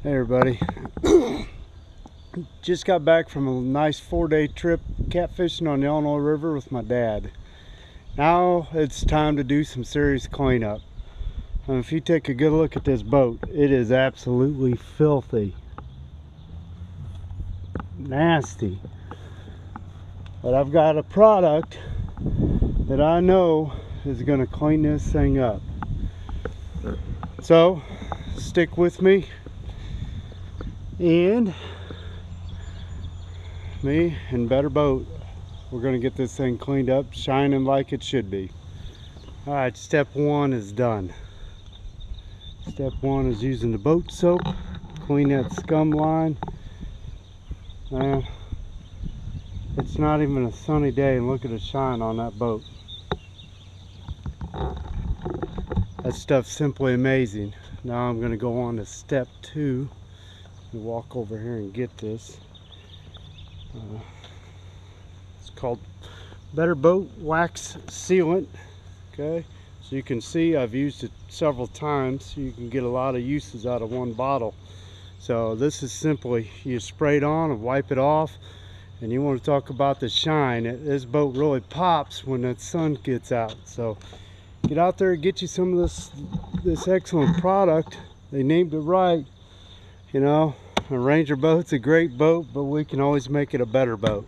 Hey everybody. Just got back from a nice four-day trip catfishing on the Illinois River with my dad. Now it's time to do some serious cleanup. And if you take a good look at this boat, it is absolutely filthy. Nasty. But I've got a product that I know is going to clean this thing up. So, stick with me and me and Better Boat we're gonna get this thing cleaned up shining like it should be. All right step one is done. Step one is using the boat soap clean that scum line. Uh, it's not even a sunny day and look at the shine on that boat. That stuff's simply amazing. Now I'm going to go on to step two walk over here and get this. Uh, it's called Better Boat Wax Sealant. Okay, so you can see I've used it several times. You can get a lot of uses out of one bottle. So this is simply you spray it on and wipe it off. And you want to talk about the shine. This boat really pops when the sun gets out. So get out there and get you some of this this excellent product. They named it right you know a ranger boat's a great boat but we can always make it a better boat